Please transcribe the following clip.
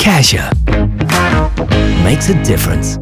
Pleasure makes a difference.